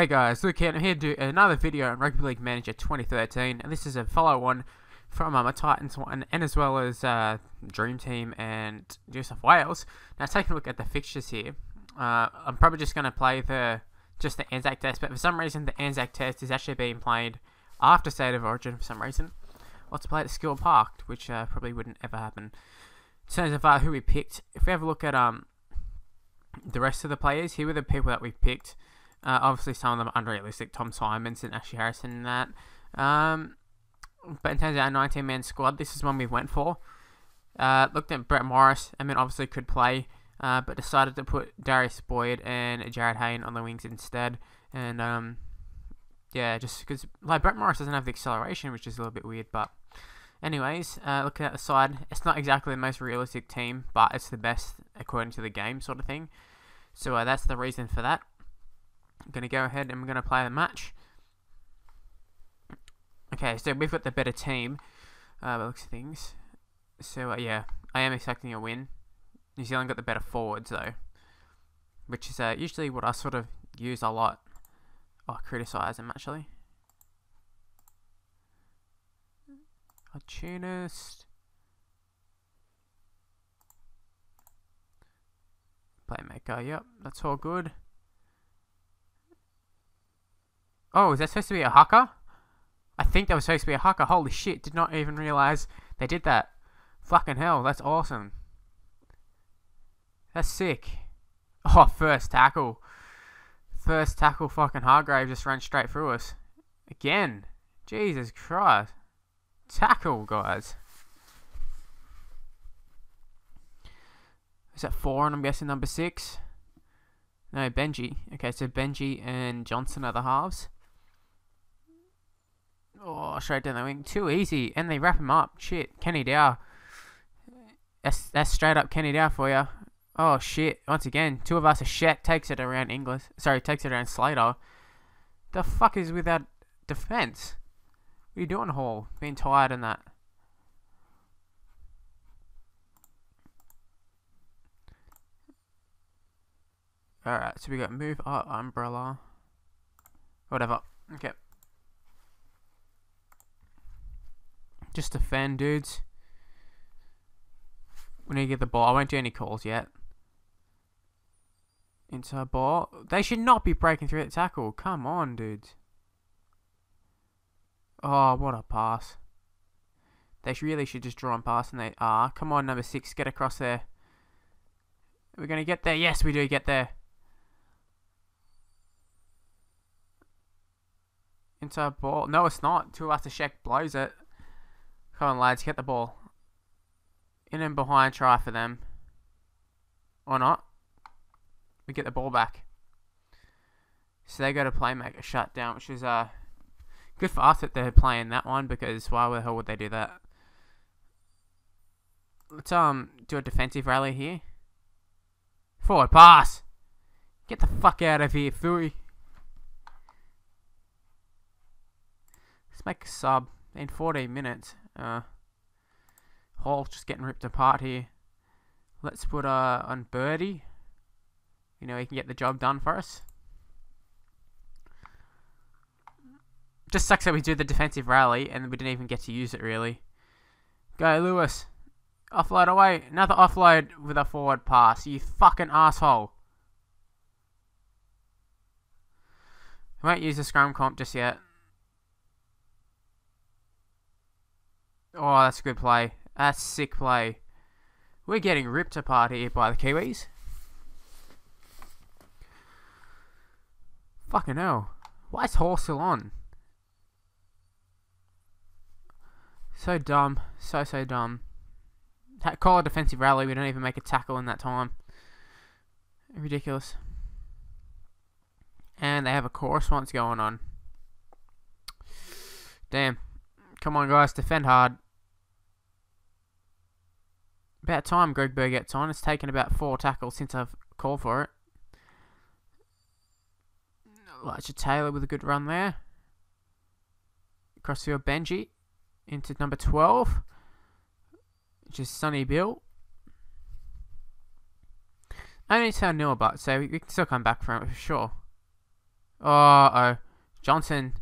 Hey guys, Luke here, I'm here to do another video on Rugby League Manager 2013, and this is a follow-on from um, a Titans one, and as well as uh, Dream Team and New South Wales. Now, taking a look at the fixtures here, uh, I'm probably just going to play the just the Anzac Test, but for some reason the Anzac Test is actually being played after State of Origin for some reason. Let's play at Skilled Park, which uh, probably wouldn't ever happen. In terms of who we picked, if we have a look at um the rest of the players, here were the people that we picked. Uh, obviously, some of them unrealistic. Tom Symonds and Ashley Harrison and that. Um, but in terms of our 19 man squad, this is one we went for. Uh, looked at Brett Morris. I mean, obviously could play, uh, but decided to put Darius Boyd and Jarryd Hayne on the wings instead. And um, yeah, just because like Brett Morris doesn't have the acceleration, which is a little bit weird. But anyways, uh, looking at the side, it's not exactly the most realistic team, but it's the best according to the game, sort of thing. So uh, that's the reason for that. I'm going to go ahead and we're going to play the match. Okay, so we've got the better team. Uh, looks of things. So, uh, yeah, I am expecting a win. New Zealand got the better forwards, though. Which is uh, usually what I sort of use a lot. Oh, criticise them, actually. Cartoonist. Playmaker, yep, that's all good. Oh, is that supposed to be a haka? I think that was supposed to be a haka. Holy shit, did not even realize they did that. Fucking hell, that's awesome. That's sick. Oh, first tackle. First tackle fucking Hargrave just ran straight through us. Again. Jesus Christ. Tackle, guys. Is that four and I'm guessing number six? No, Benji. Okay, so Benji and Johnson are the halves. Oh, straight down the wing. Too easy. And they wrap him up. Shit. Kenny Dow. That's, that's straight up Kenny Dow for you. Oh, shit. Once again, two of us. A shit. takes it around Inglis. Sorry, takes it around Slater. The fuck is with that defense? What are you doing, Hall? Being tired and that. Alright, so we got move up umbrella. Whatever. Okay. Just defend, dudes. We need to get the ball. I won't do any calls yet. Inside ball. They should not be breaking through the tackle. Come on, dudes. Oh, what a pass. They really should just draw and pass, and they are. Come on, number six, get across there. We're going to get there. Yes, we do get there. Inside ball. No, it's not. Tuivasa-Sheck blows it. Come on, lads, get the ball. In and behind, try for them. Or not. We get the ball back. So they go to play make a shutdown, which is uh good for us that they're playing that one because why the hell would they do that? Let's um do a defensive rally here. Forward pass. Get the fuck out of here, Fui. Let's make a sub in 14 minutes. Uh, Hall just getting ripped apart here. Let's put uh, on Birdie. You know, he can get the job done for us. Just sucks that we do the defensive rally and we didn't even get to use it really. Go, Lewis. Offload away. Another offload with a forward pass. You fucking asshole. I won't use the scrum comp just yet. Oh, that's a good play. That's sick play. We're getting ripped apart here by the Kiwis. Fucking hell. Why is Hall still on? So dumb. So, so dumb. Call a defensive rally. We don't even make a tackle in that time. Ridiculous. And they have a core once going on. Damn. Come on, guys. Defend hard. About time Greg Bird gets on. It's taken about four tackles since I've called for it. Elijah Taylor with a good run there. Crossfield Benji into number 12, which is Sonny Bill. I need to tell Neil about so we can still come back from it for sure. Oh, oh. Johnson.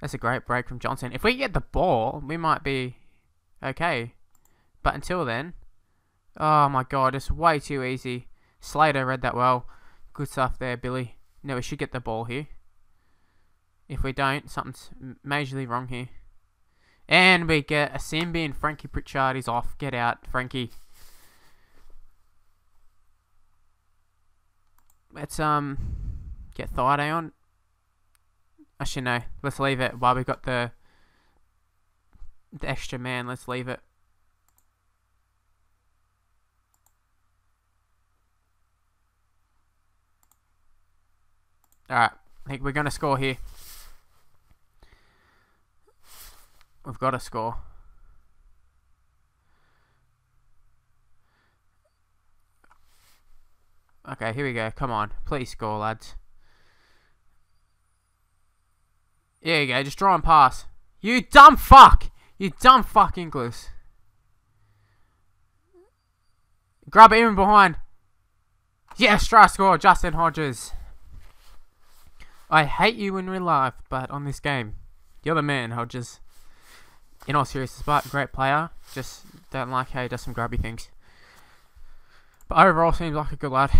That's a great break from Johnson. If we get the ball, we might be okay. But until then, oh my god, it's way too easy. Slater read that well. Good stuff there, Billy. No, we should get the ball here. If we don't, something's majorly wrong here. And we get a sin bin and Frankie Pritchard is off. Get out, Frankie. Let's um get Thaiday on. Actually, no. Let's leave it while we've got the the extra man. Let's leave it. Alright, I think we're going to score here. We've got to score. Okay, here we go. Come on. Please score, lads. Here you go. Just draw and pass. You dumb fuck! You dumb fuck Inglis. Grab it in behind. Yes, try score. Justin Hodges. I hate you in real life, but on this game, you're the man, Hodges. In all seriousness, but great player. Just don't like how he does some grubby things. But overall, seems like a good lad.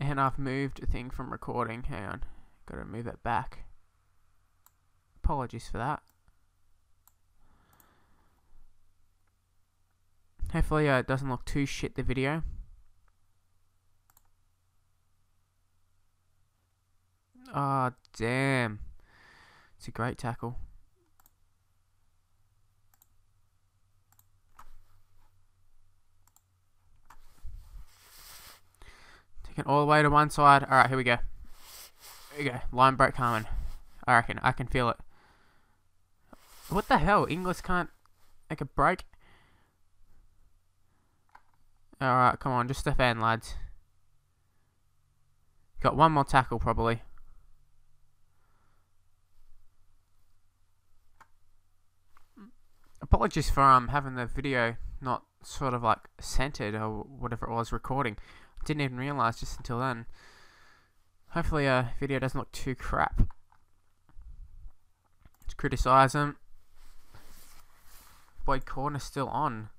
And I've moved a thing from recording. Hang on. Gotta move it back. Apologies for that. Hopefully uh, it doesn't look too shit, the video. Ah, oh, damn. It's a great tackle. Taking all the way to one side. Alright, here we go. Here we go. Line break coming. I reckon. I can feel it. What the hell? Inglis can't make a break? Alright, come on. Just defend, lads. Got one more tackle, probably. Apologies for um having the video not sort of like centered or whatever it was recording. Didn't even realize just until then. Hopefully a uh, video doesn't look too crap. Let's criticize him. Boyd Cordner still on.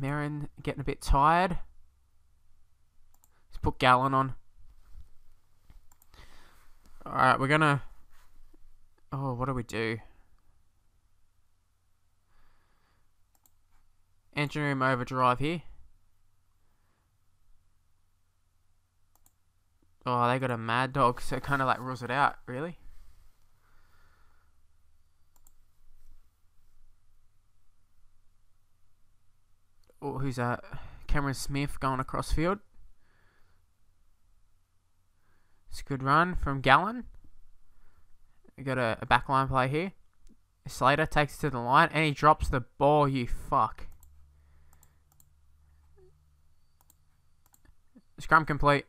Merrin getting a bit tired. Let's put Gallen on. Alright, we're gonna... Oh, what do we do? engine room overdrive here. Oh, they got a mad dog, so it kind of like rules it out, really. Oh, who's that? Cameron Smith going across field. It's a good run from Gallen. We got a, a backline play here. Slater takes it to the line and he drops the ball, you fuck. Scrum complete.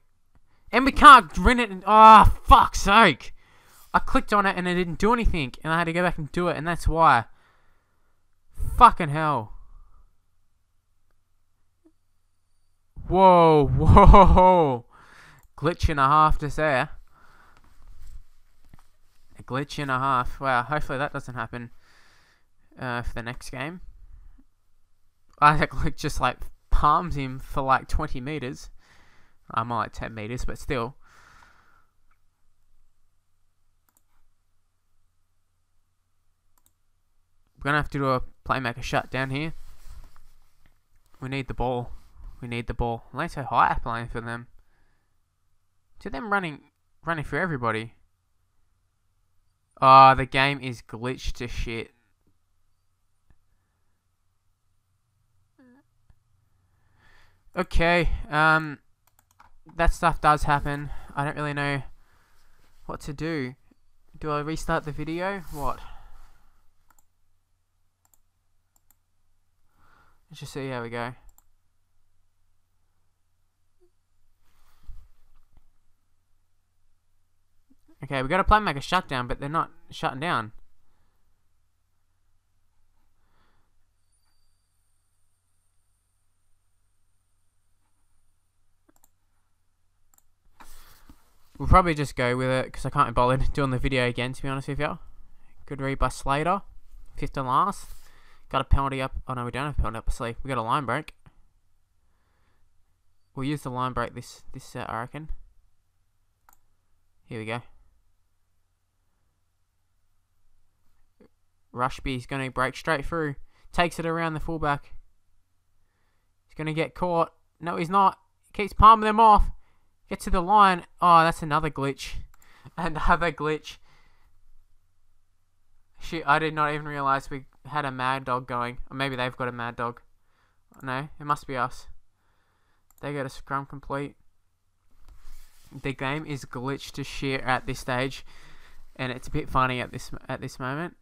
And we can't run it. Oh, fuck's sake. I clicked on it and it didn't do anything. And I had to go back and do it. And that's why. Fucking hell. Whoa, whoa. Glitch and a half to there. A glitch and a half. Wow, hopefully that doesn't happen uh, for the next game. I think just like palms him for like 20 meters. I'm like 10 meters, but still. We're going to have to do a playmaker shut down here. We need the ball. We need the ball. Lato high playing for them. To them running running for everybody. Oh, the game is glitched to shit. Okay, um, that stuff does happen. I don't really know what to do. Do I restart the video? What? Let's just see how we go. Okay, we got a playmaker shut down, but they're not shutting down. We'll probably just go with it because I can't be bothered doing the video again, to be honest with you. Good read by Slater. Fifth and last. Got a penalty up. Oh no, we don't have a penalty up sleeve. We got a line break. We'll use the line break this this set, I reckon. Here we go. Rushby's going to break straight through. Takes it around the fullback. He's going to get caught. No, he's not. Keeps palming them off. Get to the line. Oh, that's another glitch. Another glitch. Shit, I did not even realize we had a mad dog going. Or maybe they've got a mad dog. No, it must be us. They got a scrum complete. The game is glitched to shit at this stage, and it's a bit funny at this at this moment.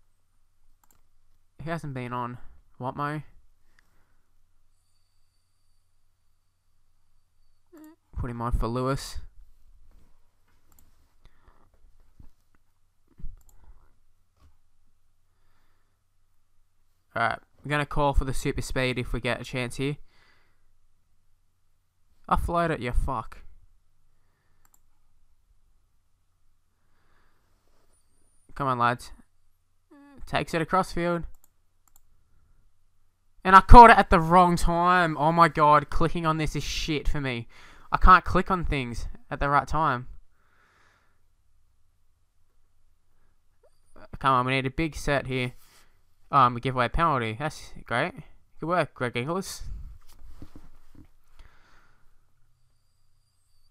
He hasn't been on Watmough. Put him on for Lewis. Alright, we're going to call for the super speed if we get a chance here. Offload it, you fuck. Come on, lads. Takes it across field. And I caught it at the wrong time. Oh my god, clicking on this is shit for me. I can't click on things at the right time. Come on, we need a big set here. Um, we give away a penalty. That's great. Good work, Greg Inglis.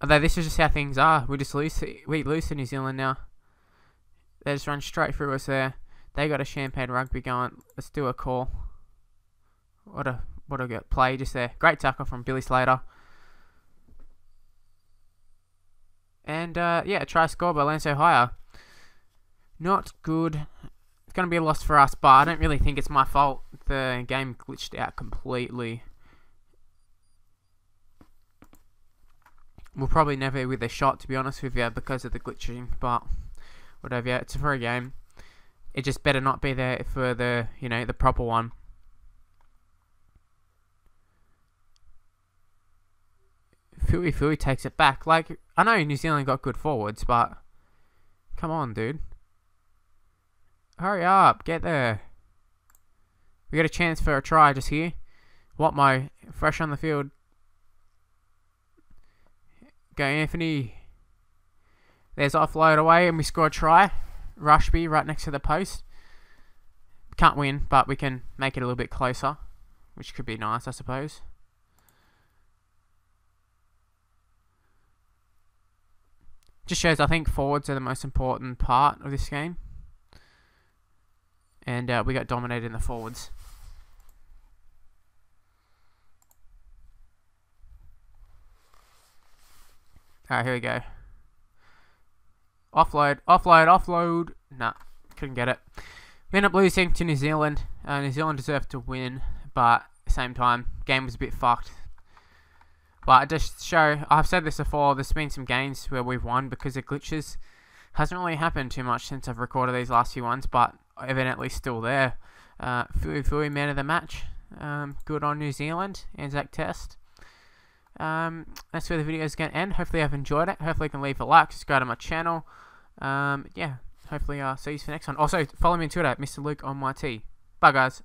Although this is just how things are. We just lose. We lose to New Zealand now. They just run straight through us there. They got a champagne rugby going. Let's do a call. What a what a good play just there. Great tackle from Billy Slater. And uh, yeah, try score by Lance Hohaia. Not good. It's going to be a loss for us, but I don't really think it's my fault. The game glitched out completely. We'll probably never with a shot, to be honest with you, because of the glitching, but whatever. It's a free game. It just better not be there for the, you know, the proper one. Fui Fui takes it back. Like, I know New Zealand got good forwards, but come on, dude. Hurry up, get there. We got a chance for a try just here. What my fresh on the field. Go Anthony. There's offload away and we score a try. Rushby right next to the post. Can't win, but we can make it a little bit closer, which could be nice, I suppose. Just shows I think forwards are the most important part of this game. And uh, we got dominated in the forwards. Alright, here we go. Offload, offload, offload. Nah, couldn't get it. We end up losing to New Zealand. Uh, New Zealand deserved to win, but at the same time, game was a bit fucked. But just show, I've said this before, there's been some games where we've won because of glitches. Hasn't really happened too much since I've recorded these last few ones, but evidently still there. Uh, Fui Fui man of the match. Um, good on New Zealand. Anzac Test. Um, that's where the video is going to end. Hopefully I've enjoyed it. Hopefully you can leave a like, subscribe to my channel. Um, yeah, hopefully I'll see you for the next one. Also, follow me on Twitter Mr. Luke on my T. Bye guys.